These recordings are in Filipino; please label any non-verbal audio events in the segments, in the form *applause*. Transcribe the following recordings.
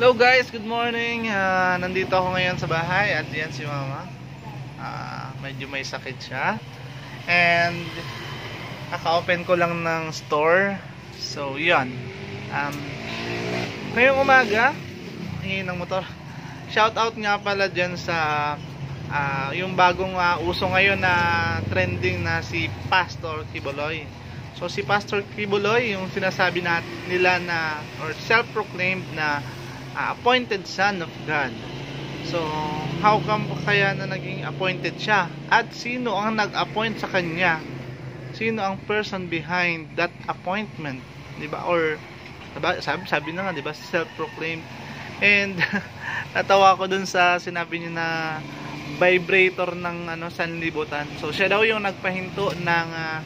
Hello guys, good morning. Ah, nandito ako ngayon sa bahay at yan si mama. Ah, medyo may sakit siya. And kaka-open ko lang ng store. So, yun. Um, ngayong umaga, hingin ng motor. Shout out nga pala dyan sa ah, yung bagong ah, uso ngayon na trending na si Pastor Kibuloy. So si Pastor Kibuloy, yung sinasabi na nila na or self-proclaimed na ah, appointed son of God. So, how come kaya na naging appointed siya? At sino ang nag-appoint sa kanya? Sino ang person behind that appointment? 'Di ba? Or diba, sabi, sabi na nga, 'di ba? Self-proclaimed. And *laughs* natawa ko dun sa sinabi niya na vibrator ng ano sanlibutan. So siya daw yung nagpahinto ng ah,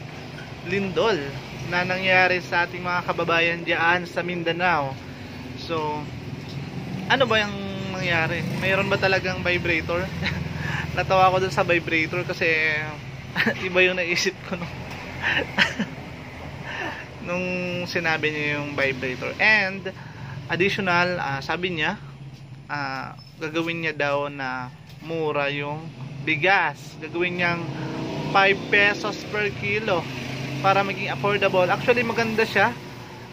lindol na nangyari sa ating mga kababayan diyan sa Mindanao. So ano ba yung nangyari? Mayroon ba talagang vibrator? *laughs* Natawa ko dun sa vibrator kasi *laughs* iba yung naisip ko nung *laughs* nung sinabi niya yung vibrator. And additional, ah, sabi niya, ah, gagawin niya daw na mura yung bigas. Gagawin niyang 5 pesos per kilo para maging affordable. Actually, maganda siya.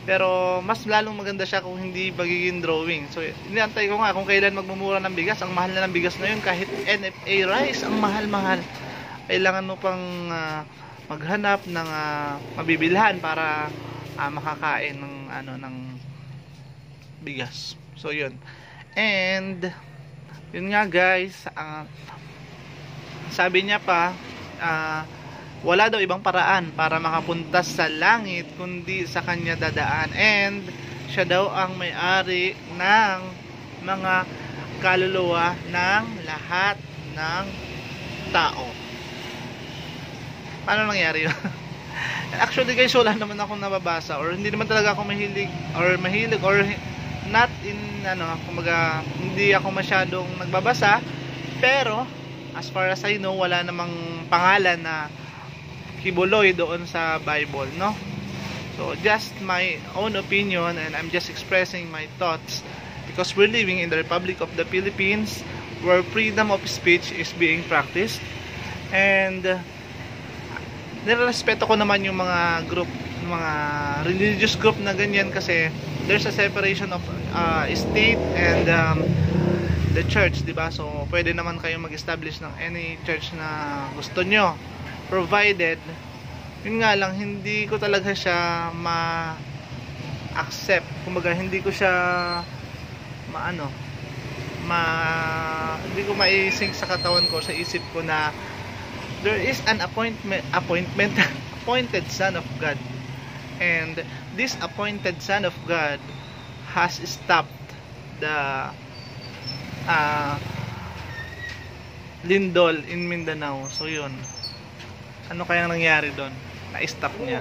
Pero mas lalong maganda siya kung hindi magiging drawing. So, iniantay ko nga kung kailan magmumura ng bigas. Ang mahal na ng bigas na yun. Kahit NFA rice, ang mahal-mahal. Kailangan mo pang ah, maghanap ng ah, mabibilhan para ah, makakain ng ano ng bigas. So, yun. And, yun nga guys, ah, sabi niya pa, ah, wala daw ibang paraan para makapunta sa langit kundi sa kanya dadaan. And siya daw ang may-ari ng mga kaluluwa ng lahat ng tao. Paano nangyari yun? *laughs* actually guys wala naman akong nababasa or hindi naman talaga ako mahilig or mahilig or not in ano kumaga hindi ako masyadong nagbabasa. Pero as far as I know wala namang pangalan na kibuloy doon sa Bible, no? So, just my own opinion and I'm just expressing my thoughts because we're living in the Republic of the Philippines where freedom of speech is being practiced and uh, nirespeto ko naman yung mga group mga religious group na ganyan kasi there's a separation of uh, state and um, the church, 'di ba? So, pwede naman kayong mag-establish ng any church na gusto nyo provided yun nga lang hindi ko talaga siya ma accept kumbaga hindi ko siya maano ma hindi ko maising sa katawan ko sa isip ko na there is an appointment appointment *laughs* appointed son of God. And this appointed son of God has stopped the uh, lindol in Mindanao. So yun ano kayang nangyari doon? Na-stop niya.